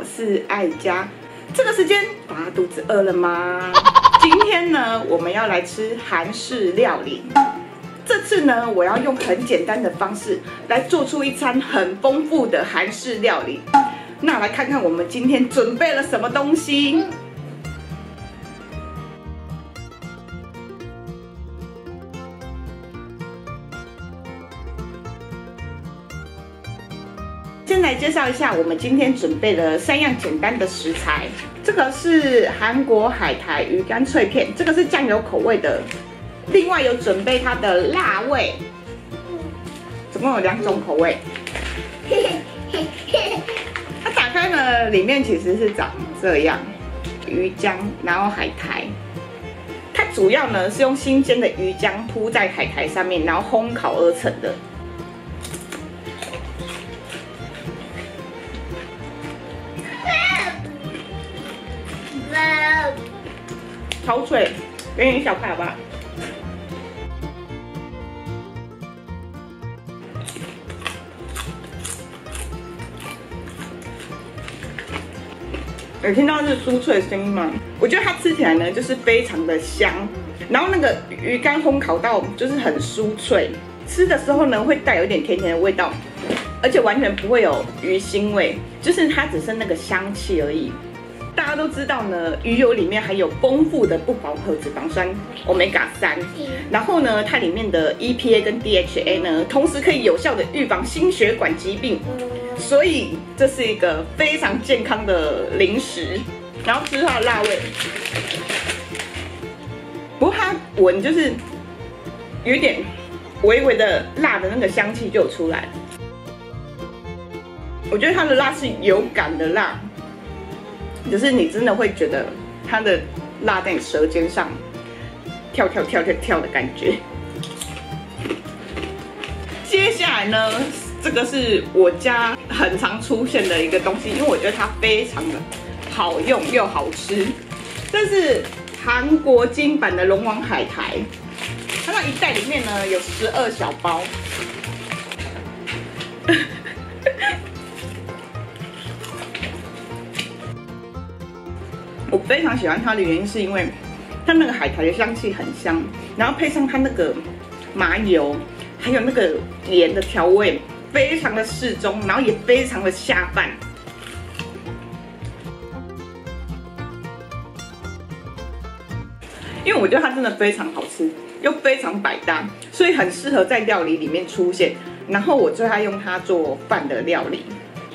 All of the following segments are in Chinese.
我是爱家。这个时间大家肚子饿了吗？今天呢，我们要来吃韩式料理。这次呢，我要用很简单的方式来做出一餐很丰富的韩式料理。那来看看我们今天准备了什么东西。先来介绍一下我们今天准备的三样简单的食材。这个是韩国海苔鱼干脆片，这个是酱油口味的。另外有准备它的辣味，总共有两种口味。它打开呢，里面其实是长这样，鱼浆，然后海苔。它主要呢是用新鲜的鱼浆铺在海苔上面，然后烘烤而成的。超脆，给你一小块好不好？有听到是酥脆的声音吗？我觉得它吃起来呢，就是非常的香，然后那个鱼干烘烤到就是很酥脆，吃的时候呢会带有一点甜甜的味道，而且完全不会有鱼腥味，就是它只剩那个香气而已。大家都知道呢，鱼油里面含有丰富的不饱和脂肪酸 omega 三，然后呢，它里面的 EPA 跟 DHA 呢，同时可以有效的预防心血管疾病，所以这是一个非常健康的零食。然后吃它的辣味，不过它闻就是有一点微微的辣的那个香气就出来，我觉得它的辣是有感的辣。只是你真的会觉得它的辣在你舌尖上跳跳跳跳跳的感觉。接下来呢，这个是我家很常出现的一个东西，因为我觉得它非常的好用又好吃。这是韩国金版的龙王海苔，它那一袋里面呢有十二小包。非常喜欢它的原因是因为它那个海苔的香气很香，然后配上它那个麻油，还有那个盐的调味，非常的适中，然后也非常的下饭。因为我觉得它真的非常好吃，又非常百搭，所以很适合在料理里面出现。然后我最爱用它做饭的料理。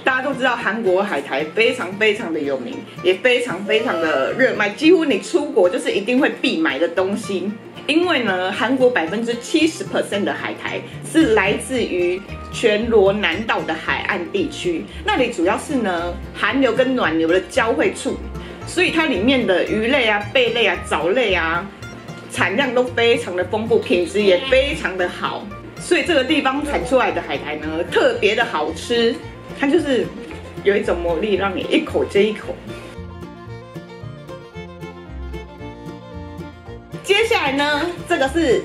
大家都知道韩国海苔非常非常的有名，也非常非常的热卖，几乎你出国就是一定会必买的东西。因为呢，韩国百分之七十 percent 的海苔是来自于全罗南道的海岸地区，那里主要是呢寒流跟暖流的交汇处，所以它里面的鱼类啊、贝类啊、藻类啊产量都非常的丰富，品质也非常的好，所以这个地方产出来的海苔呢特别的好吃。它就是有一种魔力，让你一口接一口。接下来呢，这个是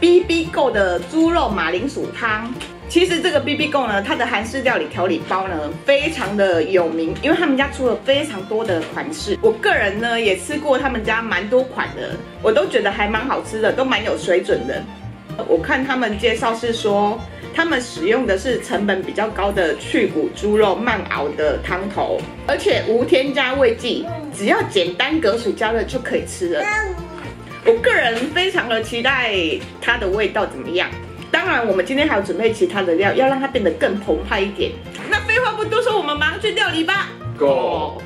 B B Go 的猪肉马铃薯汤。其实这个 B B Go 呢，它的韩式料理调理包呢，非常的有名，因为他们家出了非常多的款式。我个人呢，也吃过他们家蛮多款的，我都觉得还蛮好吃的，都蛮有水准的。我看他们介绍是说。他们使用的是成本比较高的去骨猪肉慢熬的汤头，而且无添加味剂，只要简单隔水加热就可以吃了。我个人非常的期待它的味道怎么样。当然，我们今天还有准备其他的料，要让它变得更澎湃一点。那废话不多说，我们马上去料理吧。Go。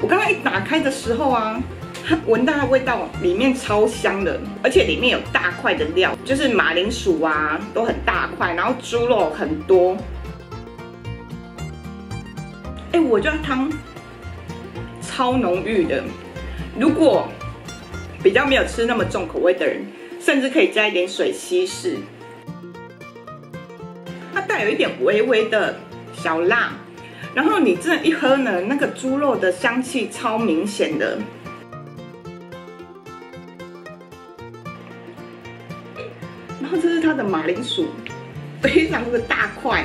我刚刚一打开的时候啊，它闻到它味道，里面超香的，而且里面有大块的料，就是马铃薯啊，都很大块，然后猪肉很多。哎，我觉得汤超浓郁的，如果比较没有吃那么重口味的人，甚至可以加一点水稀释。它带有一点微微的小辣。然后你这一喝呢，那个猪肉的香气超明显的。然后这是它的马铃薯，非常的大块，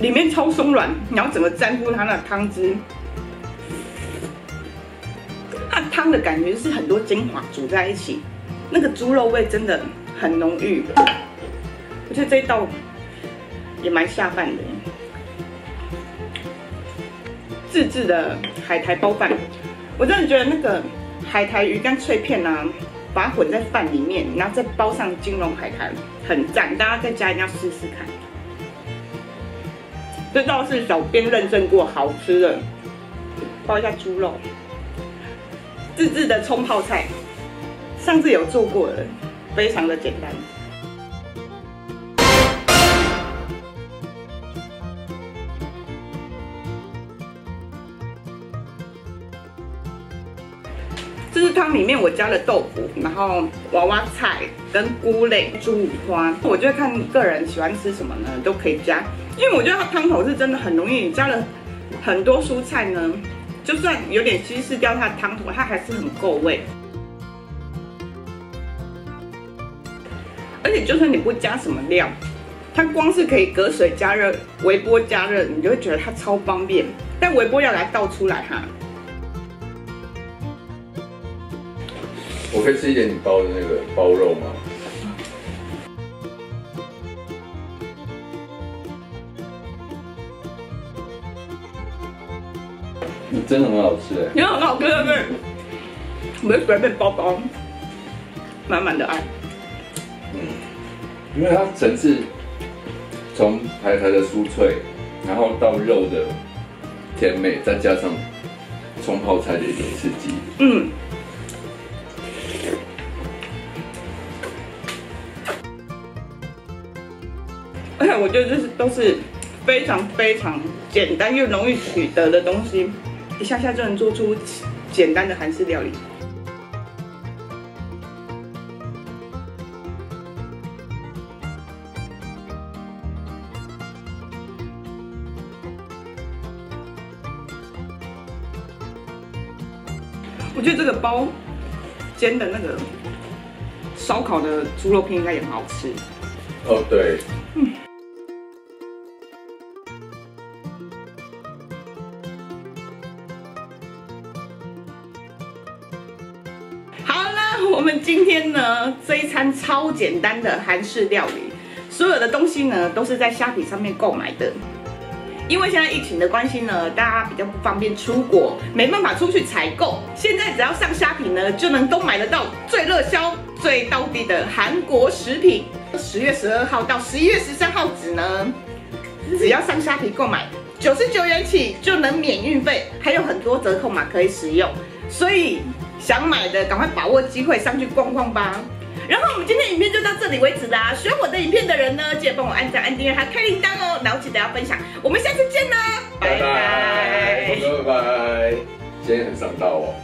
里面超松软，然后怎么沾住它的汤汁。它汤的感觉是很多精华煮在一起，那个猪肉味真的很浓郁。我觉得这道。也蛮下饭的，自制的海苔包饭，我真的觉得那个海苔鱼干脆片啊，把它混在饭里面，然后再包上金龙海苔，很赞，大家在家一定要试试看。这道是小编认证过好吃的，包一下猪肉，自制的葱泡菜，上次有做过的，非常的简单。汤里面我加了豆腐，然后娃娃菜跟菇类、猪五花，我就看个人喜欢吃什么呢，都可以加。因为我觉得它汤头是真的很容易，你加了很多蔬菜呢，就算有点稀释掉它的汤头，它还是很够味。而且就算你不加什么料，它光是可以隔水加热、微波加热，你就会觉得它超方便。但微波要来倒出来哈。我可以吃一点你包的那个包肉吗？你真的很好吃哎！你很好吃，对不对？没随便包包，满满的爱。嗯，因为它层次从排排的酥脆，然后到肉的甜美，再加上冲泡菜的一点刺激。嗯。都是非常非常简单又容易取得的东西，一下下就能做出简单的韩式料理。我觉得这个包煎的那个烧烤的猪肉片应该也很好吃。哦，对，嗯。今天呢，这一餐超简单的韩式料理，所有的东西呢都是在虾皮上面购买的。因为现在疫情的关系呢，大家比较不方便出国，没办法出去采购。现在只要上虾皮呢，就能都买得到最热销、最到底的韩国食品。十月十二号到十一月十三号止呢，只要上虾皮购买九十九元起就能免运费，还有很多折扣码可以使用，所以。想买的赶快把握机会上去逛逛吧。然后我们今天影片就到这里为止啦。喜欢我的影片的人呢，记得帮我按赞、按订阅还开铃铛哦。然后记得要分享。我们下次见啦，拜拜，拜拜。今天很上道哦。